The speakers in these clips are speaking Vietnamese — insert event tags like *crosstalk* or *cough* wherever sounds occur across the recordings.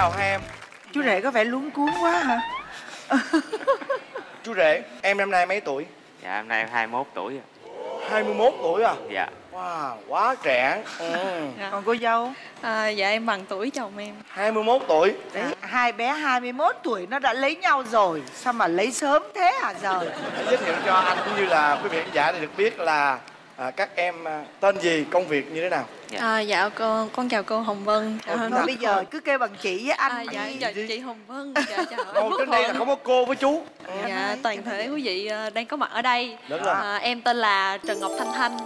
chào hai em. Chú rể có vẻ luống cuốn quá hả? Chú rể em năm nay mấy tuổi? Dạ hôm nay em 21 tuổi rồi. 21 tuổi à? Dạ. Wow quá trẻ. Ừ. còn cô dâu? À, dạ em bằng tuổi chồng em. 21 tuổi. Đấy hai bé 21 tuổi nó đã lấy nhau rồi. Sao mà lấy sớm thế hả giờ giới thiệu cho anh cũng như là quý vị khán giả để được biết là à, các em à, tên gì công việc như thế nào? Dạ. à, dạ con con chào cô Hồng Vân. Thôi À, bây giờ cứ kêu bằng chị với anh à, dạ dạ chị Hồng Vân. *laughs* Dạ chào Quốc trên đây là không có cô với chú. Dạ toàn thể quý vị ờ, đang có mặt ở đây. Đúng rồi. à, em tên là Trần Ngọc Thanh Thanh.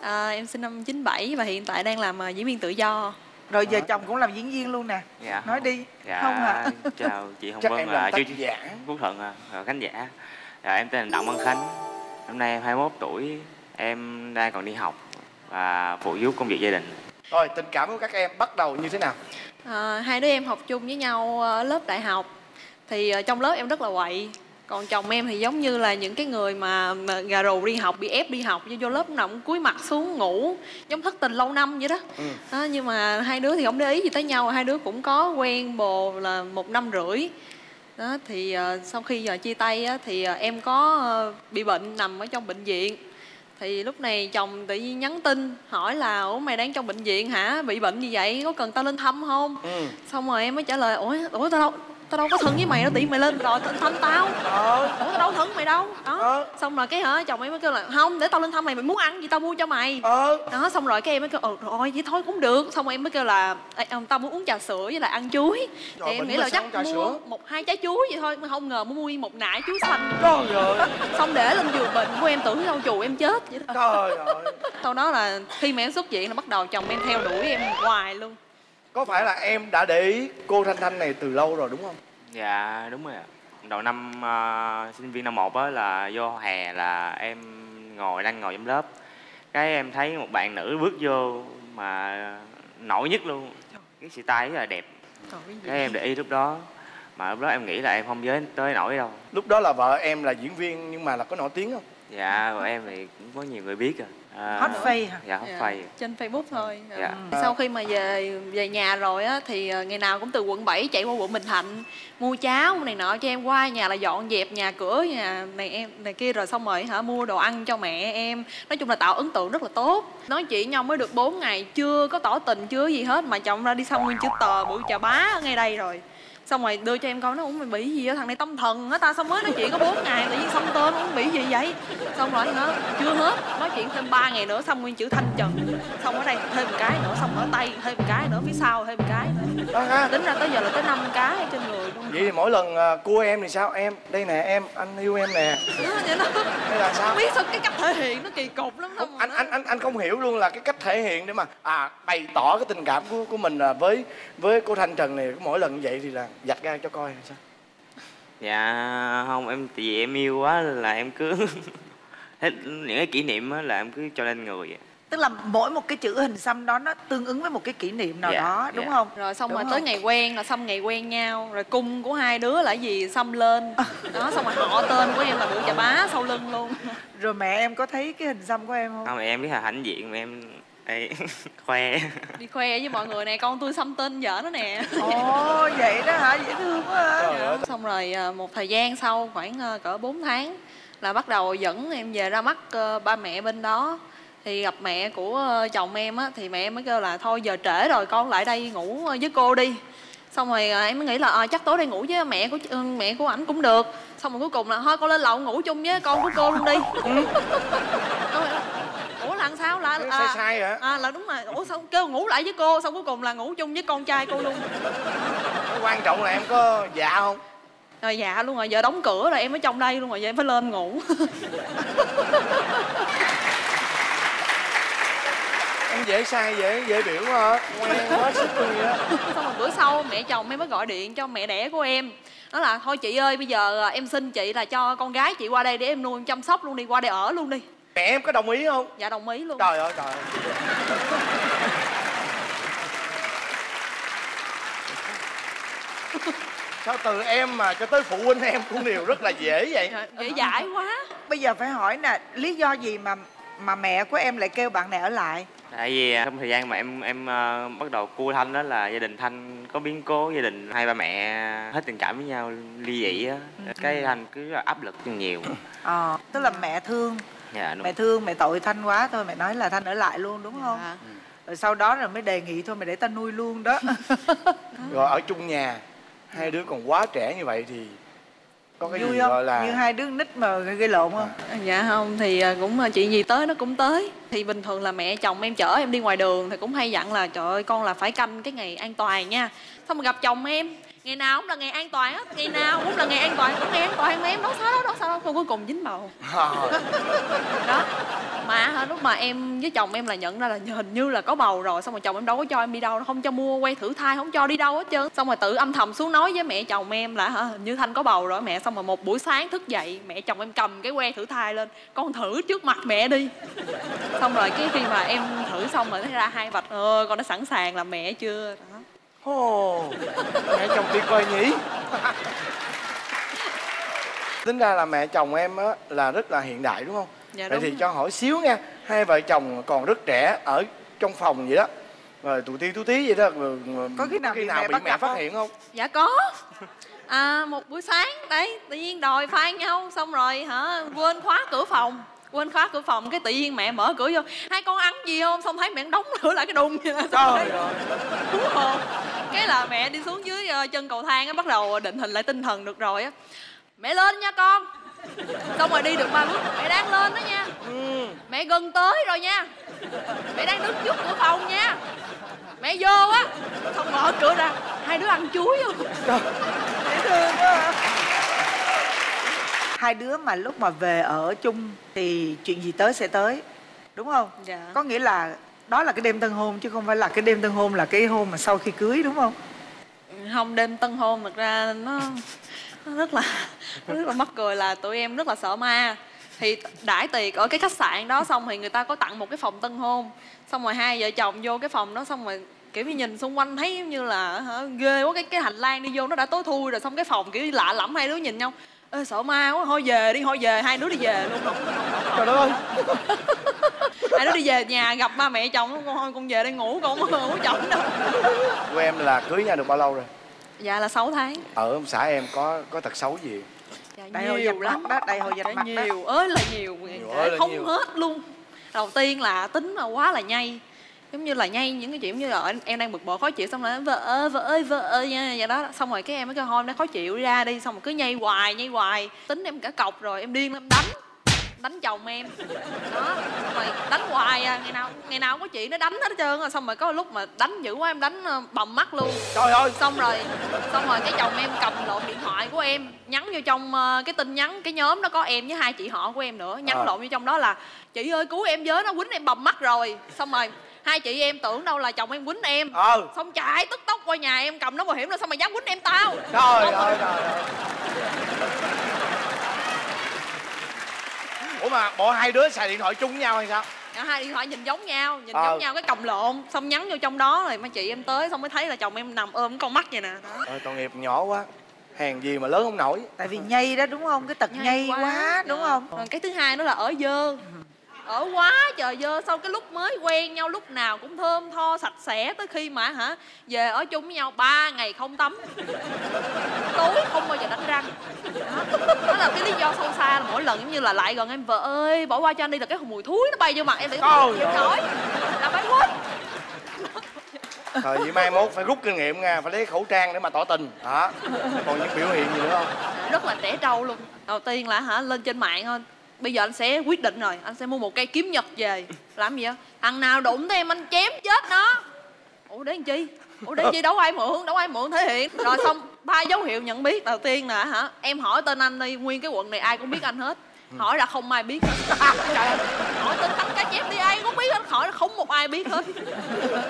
À, em sinh năm 97 và hiện tại đang làm ờ, diễn viên tự do. Rồi giờ chồng cũng làm diễn viên luôn nè. Dạ. Nói đi. Dạ không hả? chào chị Hồng chắc Vân và chú tác giả. Phú Thuận à, khán giả. Dạ em tên là Đặng Văn Khánh. Năm nay em 21 tuổi Em đang còn đi học Và phụ giúp công việc gia đình. Rồi tình cảm của các em bắt đầu như thế nào? À, hai đứa em học chung với nhau ở lớp đại học. Thì ờ, trong lớp em rất là quậy. Còn chồng em thì giống như là những cái người mà, mà gà rù đi học bị ép đi học vô vô lớp nào cũng cúi mặt xuống ngủ giống thất tình lâu năm vậy đó. Ừ. đó, nhưng mà hai đứa thì không để ý gì tới nhau hai đứa cũng có quen bồ là một năm rưỡi. Đó thì ờ, sau khi giờ chia tay á, thì ờ, em có ờ, bị bệnh nằm ở trong bệnh viện thì lúc này chồng tự nhiên nhắn tin hỏi là ủa mày đang trong bệnh viện hả? Bị bệnh gì vậy? Có cần tao lên thăm không? Ừ. Xong rồi em mới trả lời ủa ủa tao đâu tao đâu có thân với mày đâu tiện mày lên rồi tao thăm tao. Ờ. Ủa tao đâu thân mày đâu. Đó. Ờ. Xong rồi cái hả chồng em mới kêu là không để tao lên thăm mày mày muốn ăn gì tao mua cho mày. Ờ. Đó xong rồi cái em mới kêu ừ rồi vậy thôi cũng được. Xong rồi em mới kêu là "Ê, ông tao muốn uống trà sữa với lại ăn chuối. Trời, thì em nghĩ là chắc mua sữa? một hai trái chuối vậy thôi mà không ngờ mua một nải chuối xanh. Trời ơi. *laughs* Xong để lên giường bệnh của em tưởng đâu chù em chết vậy đó. Trời ơi. Sau đó là khi mà em xuất viện là bắt đầu chồng em theo đuổi em hoài luôn có phải là em đã để ý cô thanh thanh này từ lâu rồi đúng không? Dạ đúng rồi ạ. Đầu năm ờ, sinh viên năm 1 á là vô hè là em ngồi đang ngồi trong lớp. Cái em thấy một bạn nữ bước vô mà nổi nhất luôn. Cái xì tay rất là đẹp. Cái em để ý lúc đó. Mà lúc đó em nghĩ là em không giới tới nổi đâu. Lúc đó là vợ em là diễn viên nhưng mà là có nổi tiếng không? Dạ và em thì cũng có nhiều người biết rồi à, hot face hả? Dạ hot Dạ, face trên Facebook thôi. Dạ. sau khi mà về về nhà rồi á thì ờ, ngày nào cũng từ quận 7 chạy qua quận Bình Thạnh mua cháo này nọ cho em qua nhà là dọn dẹp nhà cửa nhà này em này kia rồi xong rồi hả mua đồ ăn cho mẹ em. Nói chung là tạo ấn tượng rất là tốt. Nói chuyện nhau mới được 4 ngày chưa có tỏ tình chưa gì hết mà chồng ra đi xong nguyên chữ tờ bự chà bá ở ngay đây rồi xong rồi đưa cho em coi nó mày bị gì á thằng này tâm thần á ta sao mới nói chuyện có 4 ngày tự nhiên xong tên nó bị gì vậy? Xong rồi hả? Chưa hết nói chuyện thêm 3 ngày nữa xong nguyên chữ thanh trần. Xong ở đây thêm một cái nữa xong ở tay thêm một cái nữa phía sau thêm một cái nữa. Ha. Tính ra tới giờ là tới 5 cái trên người luôn. Vậy thì mỗi lần à, cua em thì sao? Em đây nè em anh yêu em nè. Đó, vậy hay là sao? Không biết sao cái cách thể hiện nó kỳ cục lắm xong Không, anh nó- anh anh anh không hiểu luôn là cái cách thể hiện để mà à bày tỏ cái tình cảm của của mình là với với cô thanh trần này mỗi lần như vậy thì là giặt ra cho coi sao. Dạ không em tại vì em yêu quá là em cứ *laughs* hết những cái kỷ niệm á là em cứ cho lên người tức là mỗi một cái chữ hình xăm đó nó tương ứng với một cái kỷ niệm nào Dạ, đó đúng dạ. không? Rồi xong Đúng rồi không? tới ngày quen là xong ngày quen nhau rồi cung của hai đứa là gì xăm lên. *laughs* Đó xong rồi họ tên của em là bự chà bá sau lưng luôn. Rồi mẹ em có thấy cái hình xăm của em không? Không em biết là hãnh diện mà em Ê, *laughs* khoe. Đi khoe với mọi người nè con tôi xăm tên vợ nó nè. Ồ vậy đó hả? Dễ thương quá hả ơi. xong rồi à, một thời gian sau khoảng à, cỡ 4 tháng là bắt đầu dẫn em về ra mắt ờ, ba mẹ bên đó. Thì gặp mẹ của ờ, chồng em á thì mẹ em mới kêu là thôi giờ trễ rồi con lại đây ngủ ờ, với cô đi. Xong rồi à, em mới nghĩ là à, chắc tối đây ngủ với mẹ của ừ, mẹ của ảnh cũng được. Xong rồi cuối cùng là thôi con lên lầu ngủ chung với con của cô luôn đi. Ủa Cái sai sai hả? à là đúng rồi. Ủa sao kêu ngủ lại với cô xong cuối cùng là ngủ chung với con trai cô luôn? Cái quan trọng là em có dạ không? Rồi dạ luôn rồi giờ đóng cửa rồi em ở trong đây luôn rồi giờ em phải lên ngủ. *laughs* Em dễ sai dễ dễ biểu hả? Ngoan quá sức luôn vậy đó. Xong rồi bữa sau mẹ chồng em mới gọi điện cho mẹ đẻ của em. Nói là thôi chị ơi bây giờ à, em xin chị là cho con gái chị qua đây để em nuôi em chăm sóc luôn đi qua đây ở luôn đi mẹ em có đồng ý không? Dạ đồng ý luôn. Trời ơi trời ơi. *laughs* Sao từ em mà cho tới phụ huynh em cũng đều rất là dễ vậy? Dễ dãi quá. Bây giờ phải hỏi nè lý do gì mà mà mẹ của em lại kêu bạn này ở lại? Tại vì à, trong thời gian mà em em ờ, bắt đầu cua thanh đó là gia đình thanh có biến cố gia đình hai ba mẹ hết tình cảm với nhau ly dị á. Cái thanh cứ áp lực nhiều. Ờ tức là mẹ thương dạ đúng. Mẹ thương mẹ tội thanh quá thôi mẹ nói là thanh ở lại luôn đúng không? Dạ. rồi sau đó rồi mới đề nghị thôi mày để ta nuôi luôn đó. *laughs* Rồi ở chung nhà hai đứa còn quá trẻ như vậy thì có cái vui gì không? gọi là như hai đứa nít mà gây lộn không? Dạ không thì à, cũng à, chuyện gì tới nó cũng tới. Thì bình thường là mẹ chồng em chở em đi ngoài đường thì cũng hay dặn là trời ơi con là phải canh cái ngày an toàn nha. Xong mà gặp chồng em ngày nào cũng là ngày an toàn á ngày nào cũng là ngày an toàn. Cũng ngày an toàn mà em đâu sao đâu đâu sao đâu Thôi cuối cùng dính bầu *laughs* Ờ, đó. Mà hả, lúc mà em với chồng em là nhận ra là hình như là có bầu rồi xong rồi chồng em đâu có cho em đi đâu không cho mua que thử thai không cho đi đâu hết trơn. Xong rồi tự âm thầm xuống nói với mẹ chồng em là hả hình như thanh có bầu rồi mẹ. Xong rồi một buổi sáng thức dậy mẹ chồng em cầm cái que thử thai lên con thử trước mặt mẹ đi. Xong rồi cái khi mà em thử xong rồi thấy ra hai vạch ờ con đã sẵn sàng làm mẹ chưa? Đó Ồ, mẹ chồng tuyệt vời nhỉ. Tính ra là mẹ chồng em á là rất là hiện đại đúng không? Dạ, vậy đúng thì cho hỏi xíu nha hai vợ chồng còn rất trẻ ở trong phòng vậy đó. Rồi tụi ti tú tí vậy đó rồi, Có khi nào bị mẹ bị mẹ gặp phát không? hiện không? Dạ có. À, một buổi sáng đấy tự nhiên đòi phan nhau xong rồi hả quên khóa cửa phòng quên khóa cửa phòng cái tự nhiên mẹ mở cửa vô. Hai con ăn gì không? Xong thấy mẹ đóng *laughs* cửa lại cái đùng vậy xong trời ơi. hú hồn cái là mẹ đi xuống dưới ờ, chân cầu thang á bắt đầu định hình lại tinh thần được rồi á. Mẹ lên nha con. Xong rồi đi được ba bước mẹ đang lên đó nha. Ừ. mẹ gần tới rồi nha. Mẹ đang đứng trước cửa phòng nha. Mẹ vô á. Xong mở cửa ra hai đứa ăn chuối không? Dễ thương quá hai đứa mà lúc mà về ở chung thì chuyện gì tới sẽ tới đúng không? Dạ. có nghĩa là đó là cái đêm tân hôn chứ không phải là cái đêm tân hôn là cái hôm mà sau khi cưới đúng không? Không đêm tân hôn thật ra nó, nó rất là nó rất là mắc cười là tụi em rất là sợ ma. Thì đãi tiệc ở cái khách sạn đó xong thì người ta có tặng một cái phòng tân hôn. Xong rồi hai vợ chồng vô cái phòng đó xong rồi kiểu như nhìn xung quanh thấy như là hả, ghê quá cái cái hành lang đi vô nó đã tối thui rồi xong cái phòng kiểu lạ lẫm hai đứa nhìn nhau Ê, sợ ma quá thôi về đi thôi về hai đứa đi về luôn. Trời đất ơi. *laughs* Hai đứa đi về nhà gặp ba mẹ chồng con thôi con về đây ngủ con không ngủ chồng đâu. Của em là cưới nhau được bao lâu rồi? Dạ là 6 tháng. Ở xã em có có tật xấu gì? Dạ, đại nhiều lắm. đó đại hội Dạ, mặt đó. nhiều ơi là nhiều, ơi là không nhiều. hết luôn. Đầu tiên là tính là quá là nhây giống như là nhây những cái chuyện như là em- đang bực bội khó chịu xong rồi vợ ơi vợ ơi vợ ơi nha vậy đó. Xong rồi cái em mới kêu em đã khó chịu ra đi. Xong rồi cứ nhây hoài nhây hoài. Tính em cả cọc rồi em điên em đánh đánh chồng em. Đó xong rồi đánh hoài à. Ngày nào ngày nào có chuyện nó đánh hết trơn rồi xong rồi có lúc mà đánh dữ quá em đánh ờ, bầm mắt luôn. Trời ơi! Xong rồi xong rồi cái chồng em cầm lộn điện thoại của em nhắn vô trong ờ, cái tin nhắn cái nhóm đó có em với hai chị họ của em nữa nhắn À. lộn vô trong đó là chị ơi cứu em với nó quýnh em bầm mắt rồi. Xong rồi hai chị em tưởng đâu là chồng em quýnh em. Ờ xong chạy tức tốc qua nhà em cầm nó bảo hiểm rồi xong mà dám quýnh em tao? Trời ơi trời ơi. Ủa mà bộ hai đứa xài điện thoại chung với nhau hay sao? Cả hai điện thoại nhìn giống nhau nhìn Ờ. giống nhau cái cầm lộn xong nhắn vô trong đó rồi mấy chị em tới xong mới thấy là chồng em nằm ôm con mắt vậy nè. Đó. Ôi, tội nghiệp nhỏ quá. Hèn gì mà lớn không nổi. Tại vì nhây đó đúng không? Cái tật nhây, quá, đúng Dạ. không? Rồi cái thứ hai đó là ở dơ ở quá trời dơ sau cái lúc mới quen nhau lúc nào cũng thơm tho sạch sẽ tới khi mà hả về ở chung với nhau ba ngày không tắm. Tối không bao giờ đánh răng. Đó. đó là cái lý do sâu xa là mỗi lần giống như là lại gần em vợ ơi bỏ qua cho anh đi là cái mùi thúi nó bay vô mặt em Trời không chịu ơi. nổi là phải quýnh thời vậy mai mốt phải rút kinh nghiệm nha phải lấy khẩu trang để mà tỏ tình. Hả còn những biểu hiện gì nữa không? Rất là trẻ trâu luôn. Đầu tiên là hả lên trên mạng thôi bây giờ anh sẽ quyết định rồi. Anh sẽ mua một cây kiếm nhật về. Làm gì á thằng nào đụng tới em anh chém chết nó. Ủa, để làm chi? Ủa, để làm chi? Đâu ai mượn, đâu ai mượn thể hiện. Rồi xong, ba dấu hiệu nhận biết đầu tiên là hả? Em hỏi tên anh đi. Nguyên cái quận này ai cũng biết anh hết. Hỏi là không ai biết. *laughs* Trời ơi. Hỏi tên anh cá chép đi, ai cũng biết anh hỏi là không một ai biết hết.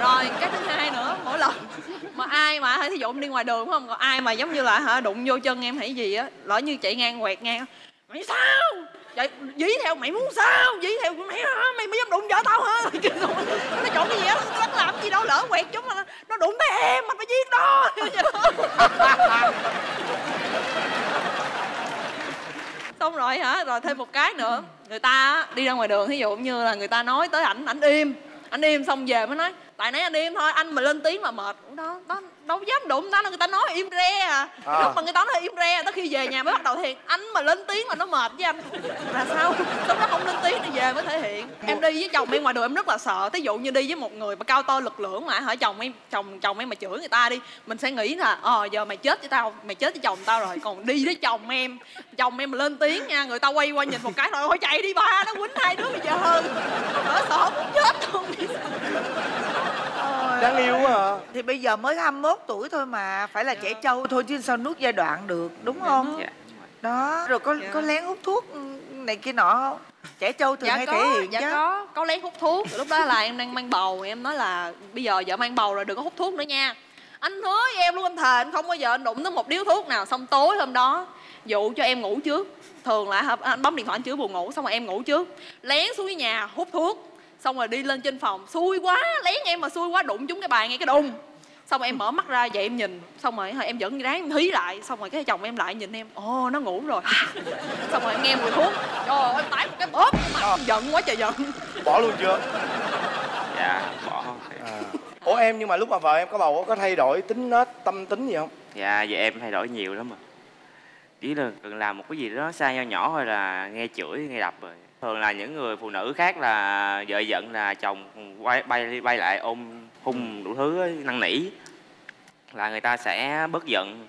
Rồi, cái thứ hai nữa, mỗi lần mà ai mà, thí dụ em đi ngoài đường đúng không? Còn ai mà giống như là hả, đụng vô chân em hay gì á, lỡ như chạy ngang, quẹt ngang mày sao? Chạy dí theo mày muốn sao? Dí theo mày hả? Mày mới dám đụng vợ tao hả? *laughs* Nó trộn cái gì á? Nó làm gì đâu lỡ quẹt chúng mà nó đụng tới em mà phải giết nó. *laughs* Xong rồi hả? Rồi thêm một cái nữa. Người ta đi ra ngoài đường ví dụ như là người ta nói tới ảnh ảnh im. Ảnh im xong về mới nói tại nãy anh im thôi anh mà lên tiếng là mệt. Đó đó đâu dám đụng ta đâu người ta nói im re à, À. lúc mà người ta nói im re tới khi về nhà mới bắt đầu thiệt. Anh mà lên tiếng là nó mệt với anh. Là sao? Lúc đó không lên tiếng thì về mới thể hiện. Em đi với chồng em ngoài đường em rất là sợ. Ví dụ như đi với một người mà cao to lực lưỡng mà hỏi chồng em chồng chồng em mà chửi người ta đi mình sẽ nghĩ là ờ giờ mày chết với tao mày chết với chồng tao rồi còn đi với chồng em. Chồng em mà lên tiếng nha người ta quay qua nhìn một cái thôi thôi chạy đi ba nó quýnh hai đứa bây giờ hơn. Đỡ sợ muốn chết luôn đáng yêu quá à. Thì bây giờ mới 21 tuổi thôi mà phải là trẻ trâu thôi chứ sao nuốt giai đoạn được đúng không? Dạ đó rồi có Dạ. có lén hút thuốc này kia nọ không? Trẻ trâu thường hay thể hiện dạ chứ. có có lén hút thuốc. Lúc đó là em đang mang bầu em nói là bây giờ vợ mang bầu rồi đừng có hút thuốc nữa nha. Anh hứa với em luôn anh thề anh không bao giờ anh đụng tới một điếu thuốc nào. Xong tối hôm đó dụ cho em ngủ trước. Thường là hả, anh bấm điện thoại anh chữa buồn ngủ xong rồi em ngủ trước. Lén xuống dưới nhà hút thuốc xong rồi đi lên trên phòng xui quá lén em mà xui quá đụng trúng cái bàn ngay cái đùng. Xong rồi em mở mắt ra dậy em nhìn. Xong rồi em vẫn ráng em hí lại. Xong rồi cái chồng em lại nhìn em ồ nó ngủ rồi. *laughs* Xong rồi em nghe mùi thuốc. Trời ơi em tải một cái bóp mặt giận quá trời giận. Bỏ luôn chưa? Dạ bỏ à. ủa em nhưng mà lúc mà vợ em có bầu có thay đổi tính nết tâm tính gì không? Dạ vậy em thay đổi nhiều lắm mà chỉ là cần làm một cái gì đó sai nho nhỏ thôi là nghe chửi nghe đập rồi thường là những người phụ nữ khác là vợ giận là chồng quay bay bay lại ôm hung đủ thứ ấy, năn nỉ. Là người ta sẽ bớt giận.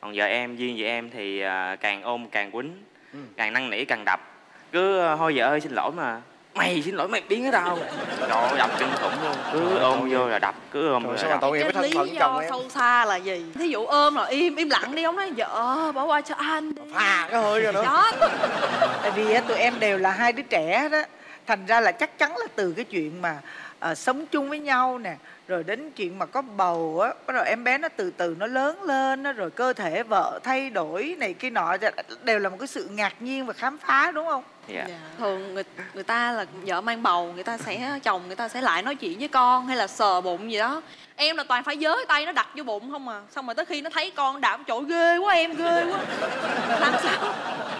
Còn vợ em duyên với em thì à, càng ôm càng quýnh Ừ. càng năn nỉ càng đập. Cứ à, thôi vợ ơi xin lỗi mà mày xin lỗi mày biến ở đâu trời ơi, đập kinh khủng luôn. Cứ ôm vô là đập cứ ôm vô sao là đập. tội nghiệp với cái thân lý phận chồng do em. sâu xa là gì? Thí dụ ôm rồi im im lặng đi ông nói vợ bỏ qua cho anh đi. Phà cái hơi rồi nữa đó. Tại vì á, tụi em đều là hai đứa trẻ đó. Thành ra là chắc chắn là từ cái chuyện mà ờ, sống chung với nhau nè rồi đến chuyện mà có bầu á bắt đầu em bé nó từ từ nó lớn lên nó rồi cơ thể vợ thay đổi này kia nọ đều là một cái sự ngạc nhiên và khám phá đúng không? Dạ. Thường người người ta là vợ mang bầu người ta sẽ chồng người ta sẽ lại nói chuyện với con hay là sờ bụng gì đó. Em là toàn phải giới tay nó đặt vô bụng không à. Xong rồi tới khi nó thấy con đạp trời ghê quá em ghê quá. Làm sao?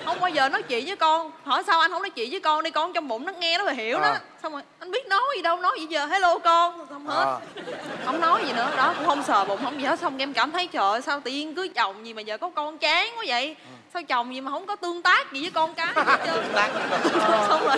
Không bao giờ nói chuyện với con. Hỏi sao anh không nói chuyện với con đi con trong bụng nó nghe nó phải hiểu đó. À. xong rồi anh biết nói gì đâu nói gì giờ? Hello con. Không hết. À. không nói gì nữa đó cũng không sờ bụng không gì hết. Xong em cảm thấy trời ơi, sao tự nhiên cưới chồng gì mà giờ có con chán quá vậy? Sao chồng gì mà không có tương tác gì với con cái hết trơn? *laughs* Xong rồi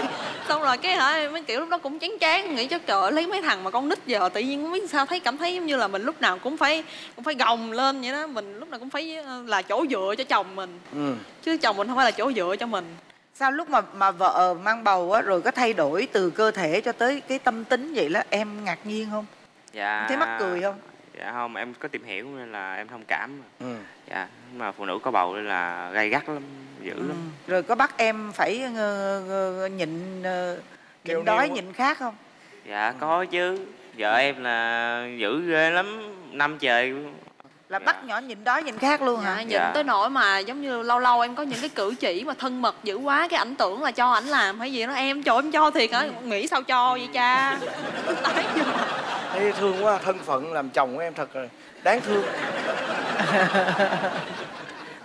xong rồi cái hả mấy kiểu lúc đó cũng chán chán nghĩ chắc trời ơi, lấy mấy thằng mà con nít giờ tự nhiên không biết sao thấy cảm thấy giống như là mình lúc nào cũng phải cũng phải gồng lên vậy đó. Mình lúc nào cũng phải ờ, là chỗ dựa cho chồng mình. Ừ. chứ chồng mình không phải là chỗ dựa cho mình. Sao lúc mà mà vợ mang bầu á rồi có thay đổi từ cơ thể cho tới cái tâm tính vậy đó em ngạc nhiên không dạ. Thấy mắc cười không? Dạ không em có tìm hiểu nên là em thông cảm. Ừ. dạ nhưng mà phụ nữ có bầu nên là gay gắt lắm dữ Ừ. lắm. Rồi có bắt em phải ờ, ờ, nhịn ờ, Kêu nhịn đói nhịn khát không? Dạ có chứ. Vợ em là dữ ghê lắm năm trời là Dạ. bắt nhỏ nhịn đói nhịn khát luôn dạ, hả nhìn Dạ. tới nỗi mà giống như lâu lâu em có những cái cử chỉ mà thân mật dữ quá cái ảnh tưởng là cho ảnh làm hay gì đó. Em cho em cho thiệt hả? Nghĩ sao cho vậy cha Ê, thương quá thân phận làm chồng của em thật là đáng thương. *laughs*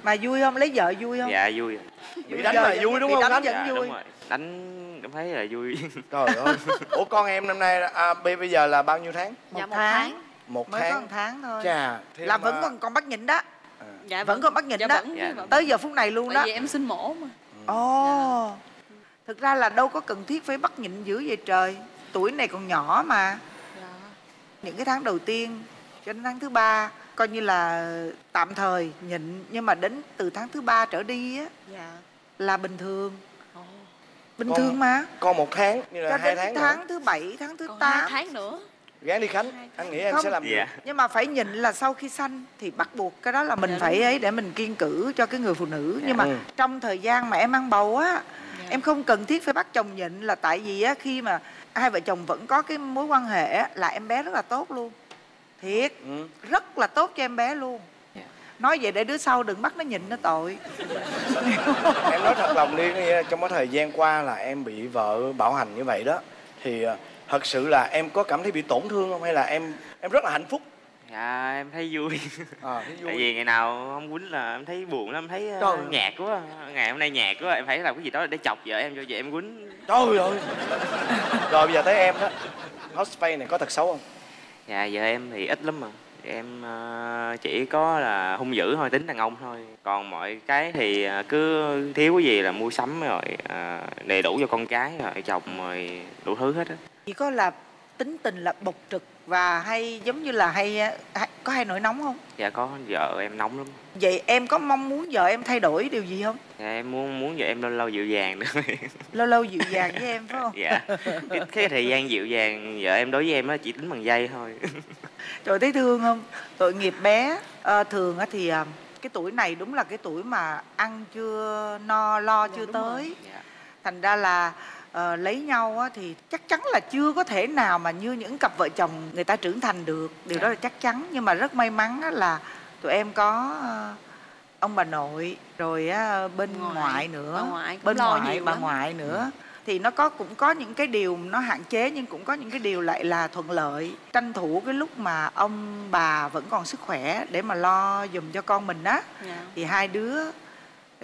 Mà vui không? Lấy vợ vui không? Dạ vui. Bị đánh mà vui đúng không đánh đánh vẫn dạ vui. rồi. Đánh cảm thấy là vui. *laughs* Trời ơi. Ủa con em năm nay à, bây bây giờ là bao nhiêu tháng? Một, Dạ, một tháng. tháng. một mới có tháng. một tháng thôi. Chà thêm là vẫn à, còn còn bắt nhịn đó. Dạ vẫn còn bắt nhịn dạ, đó. vẫn, Dạ. vẫn. tới giờ phút này luôn tại đó. vì em sinh mổ mà. Ồ. Thực ra là đâu có cần thiết phải bắt nhịn dữ vậy trời. Tuổi này còn nhỏ mà. dạ. Những cái tháng đầu tiên cho đến tháng thứ ba coi như là tạm thời nhịn. Nhưng mà đến từ tháng thứ ba trở đi á dạ. là bình thường. Ồ. bình Con- thường mà. Con một tháng như là cho hai đến tháng tháng, nữa thứ bảy tháng thứ còn hai tám tháng nữa. Gán đi khánh anh nghĩ em Không. sẽ làm được dạ. Nhưng mà phải nhịn là sau khi sanh thì bắt buộc cái đó là mình Dạ, phải ấy để mình kiên cử cho cái người phụ nữ. Nhưng mà Ừ. trong thời gian mà em mang bầu á Dạ. em không cần thiết phải bắt chồng nhịn là tại vì á khi mà hai vợ chồng vẫn có cái mối quan hệ á, là em bé rất là tốt luôn. Thiệt ừ. rất là tốt cho em bé luôn. Dạ. nói vậy để đứa sau đừng bắt nó nhịn nó tội. *laughs* Em nói thật lòng đi trong cái thời gian qua là em bị vợ bạo hành như vậy đó thì à, thật sự là em có cảm thấy bị tổn thương không? Hay là em em rất là hạnh phúc dạ em thấy vui. À, thấy *laughs* vui. Tại vì ngày nào không quýnh là em thấy buồn lắm em thấy uh, Trời. nhạt quá. Ngày hôm nay nhạt quá em phải làm cái gì đó để chọc vợ em cho vợ em quýnh. Trời ơi. Rồi bây giờ tới em đó. Face này có thật xấu không? Dạ vợ em thì ít lắm mà. Em ờ, chỉ có là hung dữ thôi tính đàn ông thôi. Còn mọi cái thì ờ, cứ thiếu cái gì là mua sắm rồi ờ, đầy đủ cho con cái rồi chồng rồi đủ thứ hết á. Chỉ có là tính tình là bộc trực và hay giống như là hay, hay có hay nổi nóng không? Dạ có vợ em nóng lắm. Vậy em có mong muốn vợ em thay đổi điều gì không? Dạ, em muốn muốn vợ em lâu lâu dịu dàng nữa. *laughs* Lâu lâu dịu dàng với em phải không? Dạ. Cái, cái thời gian dịu dàng vợ em đối với em á chỉ tính bằng giây thôi. *laughs* Trời thấy thương không? Tội nghiệp bé. Ờ, Thường á thì à, cái tuổi này đúng là cái tuổi mà ăn chưa no lo chưa đúng tới. Dạ. Thành ra là ờ, lấy nhau á thì chắc chắn là chưa có thể nào mà như những cặp vợ chồng người ta trưởng thành được. Điều đó là chắc chắn. Nhưng mà rất may mắn á là tụi em có ờ, ông bà nội rồi á, bên Ngoại, ngoại, nữa. bà ngoại bên ngoại bà lắm. ngoại nữa. Thì nó có cũng có những cái điều nó hạn chế nhưng cũng có những cái điều lại là thuận lợi. Tranh thủ cái lúc mà ông bà vẫn còn sức khỏe để mà lo dùm cho con mình á. Dạ. thì hai đứa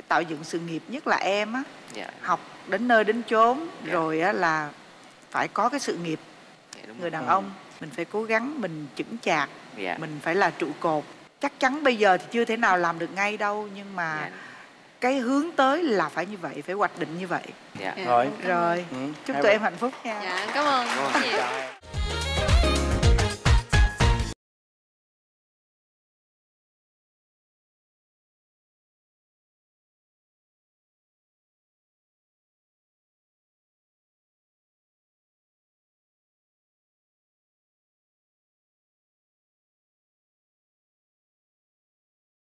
tạo dựng sự nghiệp nhất là em á. Dạ. Học đến nơi đến chốn Dạ. rồi á là phải có cái sự nghiệp dạ đúng người rồi. đàn Ừ. ông mình phải cố gắng mình chững chạc dạ mình phải là trụ cột chắc chắn bây giờ thì chưa thể nào làm được ngay đâu nhưng mà dạ cái hướng tới là phải như vậy phải hoạch định như vậy dạ Dạ. Dạ. cảm ơn. rồi ừ. chúc tụi em hạnh phúc nha dạ cảm ơn Cảm ơn.